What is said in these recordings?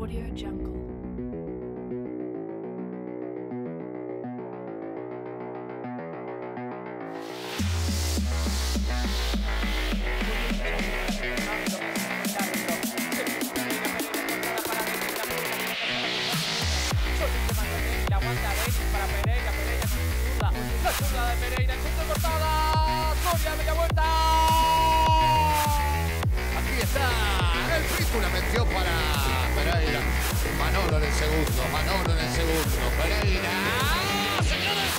Audio Jungle. Aguanta Denis para Manolo en el segundo, Manolo en el segundo. Pereira. Señores,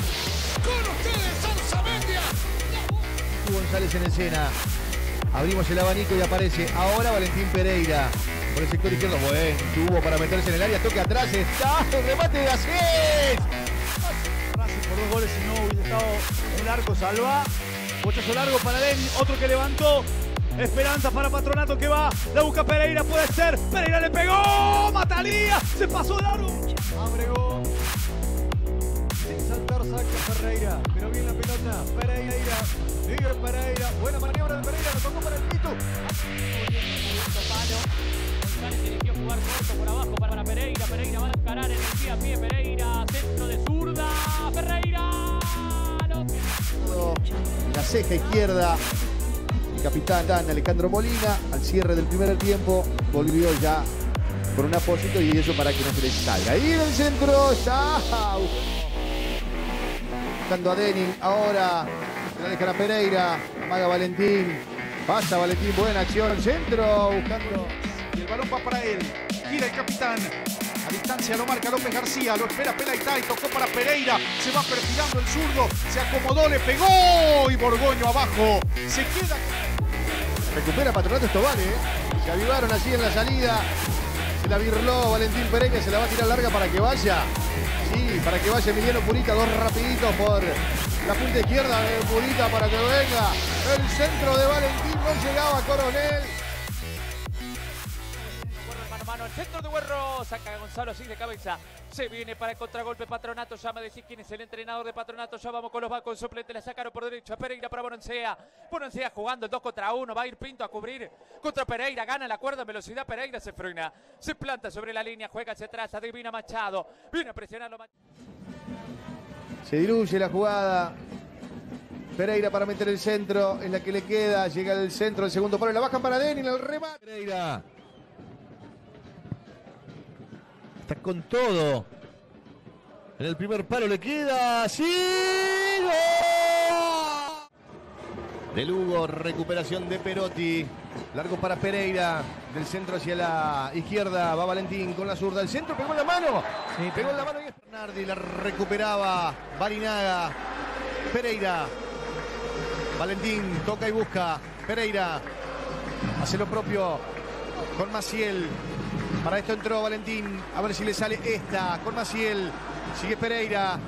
con ustedes, Salsa Media. González en escena. Abrimos el abanico y aparece ahora Valentín Pereira. Por el sector izquierdo, buen tuvo para meterse en el área, toque atrás, está el remate de. Racing por dos goles y no hubiese estado un arco salva. Bochazo largo para Denis, otro que levantó. Esperanza para Patronato que va. La busca Pereira, puede ser. Pereira le pegó. Matalía. Se pasó de largo. Abregó. Sin saltar saca Ferreira. Pero bien la pelota. Pereira. Sigue Pereira. Buena maniobra de Pereira. Lo tocó para el pito. González eligió jugar corto por abajo para, Pereira. Pereira va a encarar en el pie a pie. Pereira, centro de zurda. Ferreira. No. La ceja izquierda. El capitán Alejandro Molina al cierre del primer tiempo volvió ya con un apósito y eso para que no se le salga. Ahí en el centro está buscando a Denin. Ahora se la dejan a Pereira. Maga Valentín. Pasa Valentín. Buena acción. Centro buscando. Y el balón va para él. Gira el capitán. A distancia lo marca López García. Lo espera Pelaitay. Tocó para Pereira. Se va perfilando el zurdo. Se acomodó. Le pegó. Y Borgoño abajo. Se queda. Recupera Patronato esto vale, ¿eh? Se avivaron allí en la salida. Se la virló Valentín Pereira, se la va a tirar larga para que vaya. Sí, para que vaya Emiliano Purita, dos rapiditos por la punta izquierda de Purita para que venga. El centro de Valentín no llegaba Coronel. Centro de Guerro, saca a Gonzalo así de cabeza, se viene para el contragolpe Patronato, ya me decís quién es el entrenador de Patronato, ya vamos con los bancos suplentes, la sacaron por derecha, Pereira para Bonancea, Bonancea jugando el 2 contra 1, va a ir Pinto a cubrir contra Pereira, gana la cuerda, en velocidad, Pereira se frena, se planta sobre la línea, juega hacia atrás, adivina Machado, viene a presionarlo. Se diluye la jugada. Pereira para meter el centro, es la que le queda. Llega el centro, el segundo palo, la bajan para Denin, el remate. Pereira. Está con todo. En el primer palo le queda. ¡Sí! ¡Gol! De Lugo, recuperación de Perotti. Largo para Pereira. Del centro hacia la izquierda. Va Valentín con la zurda. El centro pegó en la mano. pegó en la mano y es Bernardi. La recuperaba Barinaga. Pereira. Valentín toca y busca. Pereira. Hace lo propio con Maciel. Para esto entró Valentín. A ver si le sale esta. Con Maciel. Sigue Pereira.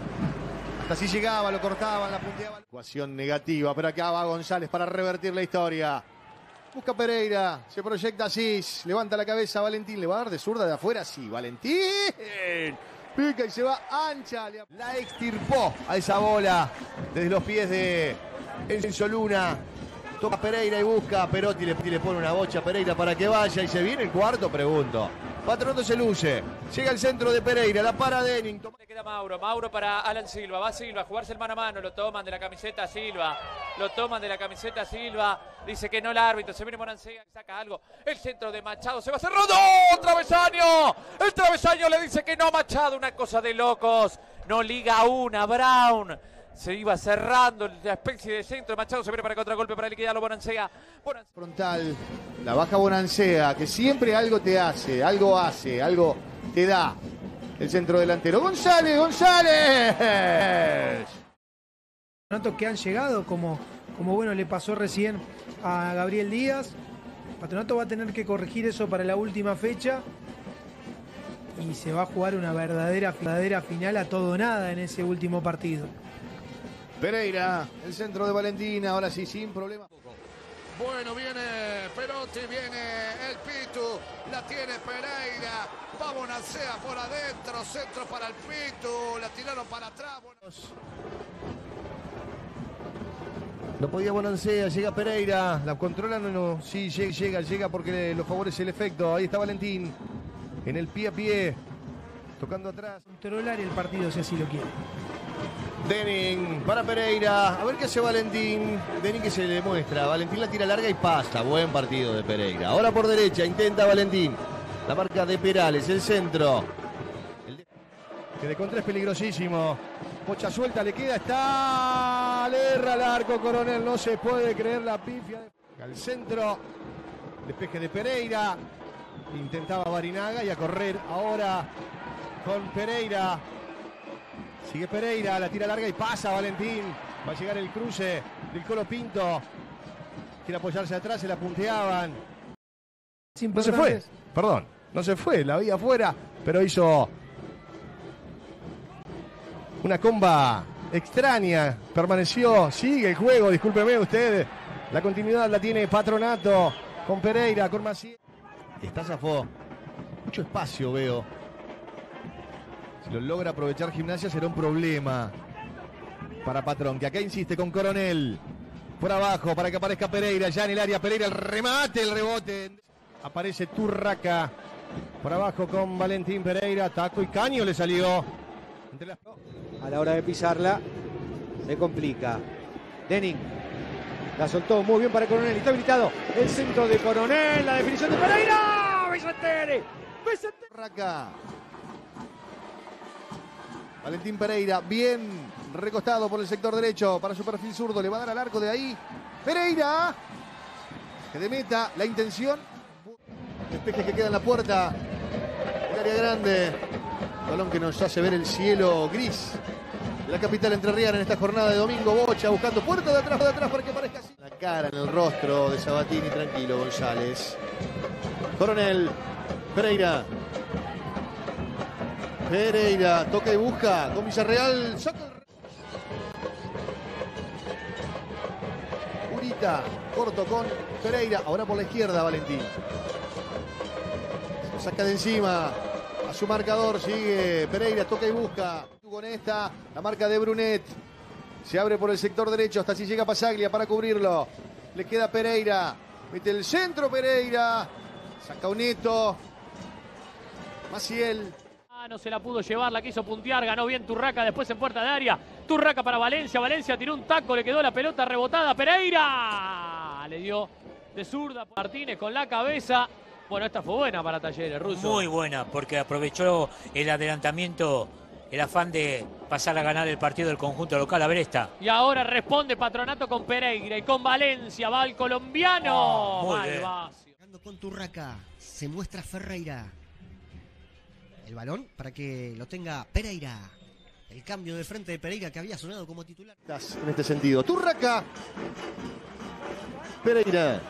Hasta así llegaba, lo cortaban, la punteaban. Ecuación negativa, pero acá va González para revertir la historia. Busca Pereira, se proyecta Asís, levanta la cabeza Valentín, le va a dar de zurda de afuera, sí, Valentín. Pica y se va ancha. La extirpó a esa bola desde los pies de Enzo Luna. Toca Pereira y busca a Perotti, le, le pone una bocha a Pereira para que vaya y se viene el cuarto, pregunto. Patronato se luce, llega al centro de Pereira, la para Denning. toma- Le queda Mauro, Mauro para Alan Silva, va Silva a jugarse el mano a mano, lo toman de la camiseta Silva, lo toman de la camiseta Silva, dice que no el árbitro, se viene Morancea, saca algo, el centro de Machado se va cerrando, ¡Oh! travesaño, el travesaño le dice que no Machado, una cosa de locos, no liga una, Brown. Se iba cerrando la especie de centro. Machado se viene para contragolpe para liquidarlo. Bonancea. Bonancea. frontal, la baja Bonancea, que siempre algo te hace, algo hace, algo te da. El centro delantero, González, González. campeonatos que han llegado, como, como bueno le pasó recién a Gabriel Díaz. Patronato va a tener que corregir eso para la última fecha y se va a jugar una verdadera, verdadera final a todo nada en ese último partido. Pereira, el centro de Valentina, ahora sí, sin problema. Bueno, viene Perotti, viene el Pitu, la tiene Pereira, va Bonacea por adentro, centro para el Pitu, la tiraron para atrás. bueno. No podía Bonancea, llega Pereira, la controlan o no, sí, llega, llega, llega porque lo favorece el efecto. Ahí está Valentín. en el pie a pie, tocando atrás. Controlar el partido si así lo quiere. Denning para Pereira. A ver qué hace Valentín. Denning que se le muestra. Valentín la tira larga y pasa. Buen partido de Pereira. Ahora por derecha. Intenta Valentín. La marca de Perales. El centro. Que de contra es peligrosísimo. Pocha suelta. Le queda. Está. Le erra el arco. Coronel. No se puede creer la pifia. Al centro. Despeje de Pereira. Intentaba Barinaga y a correr ahora con Pereira. Sigue Pereira, la tira larga y pasa Valentín. Va a llegar el cruce del Colo Pinto. Quiere apoyarse atrás, se la punteaban. No se fue, perdón, no se fue, la vi afuera, pero hizo una comba extraña. Permaneció, sigue el juego, discúlpeme usted. La continuidad la tiene Patronato con Pereira, con Maciel. Está Zafó. Mucho espacio veo. Si lo logra aprovechar gimnasia será un problema para Patrón, que acá insiste con Coronel. Por abajo para que aparezca Pereira, ya en el área. Pereira, el remate, el rebote. Aparece Turraca. Por abajo con Valentín Pereira. Taco y caño le salió. A la hora de pisarla, se complica. Denning la soltó muy bien para Coronel. Está habilitado el centro de Coronel. La definición de Pereira. Vicenteri. Turraca. Valentín Pereira, bien recostado por el sector derecho para su perfil zurdo. Le va a dar al arco de ahí. Pereira. Que de meta la intención. Despeje que queda en la puerta. El área grande. Balón que nos hace ver el cielo gris. La capital entrerriana en esta jornada de domingo. Bocha buscando puerta de atrás, de atrás para que aparezca así. La cara en el rostro de Sabatini. Tranquilo, González. Coronel. Pereira. Pereira toca y busca con Villarreal. Saca corto con Pereira. Ahora por la izquierda, Valentín. Se lo saca de encima. A su marcador sigue Pereira, toca y busca. Con esta, la marca de Brunet. Se abre por el sector derecho hasta si llega Pasaglia para cubrirlo. Le queda Pereira. Mete el centro Pereira. Saca un. Maciel. Ah, no se la pudo llevar, la quiso puntear, ganó bien Turraca después en puerta de área. Turraca para Valencia, Valencia tiró un taco, le quedó la pelota rebotada. Pereira le dio de zurda Martínez con la cabeza. Bueno, esta fue buena para Talleres, Russo. Muy buena, porque aprovechó el adelantamiento, el afán de pasar a ganar el partido del conjunto local. A ver esta. Y ahora responde Patronato con Pereira y con Valencia. Va el colombiano. Oh, muy bien. Con Turraca, se muestra Ferreira. El balón para que lo tenga Pereira. El cambio de frente de Pereira que había sonado como titular. en este sentido. Turraca. Pereira.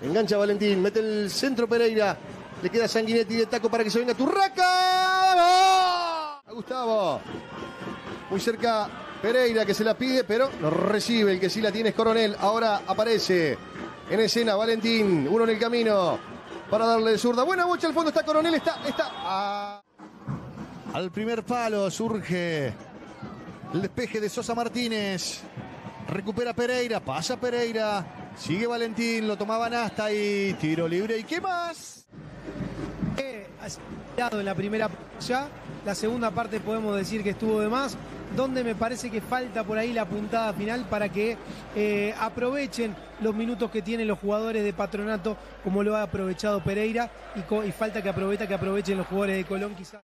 Engancha Valentín. Mete el centro Pereira. Le queda Sanguinetti de taco para que se venga Turraca. A Gustavo. Muy cerca Pereira que se la pide, pero no recibe. El que sí la tiene es Coronel. Ahora aparece en escena Valentín. Uno en el camino para darle de zurda. Buena bocha al fondo. Está Coronel. Está. está ah. Al primer palo surge el despeje de Sosa Martínez. Recupera Pereira, pasa Pereira. Sigue Valentín, lo tomaban hasta y tiro libre. ¿Y qué más? Eh, en la primera ya. La segunda parte podemos decir que estuvo de más. Donde me parece que falta por ahí la puntada final para que eh, aprovechen los minutos que tienen los jugadores de patronato, como lo ha aprovechado Pereira, y, falta que aprovecha que aprovechen los jugadores de Colón quizás.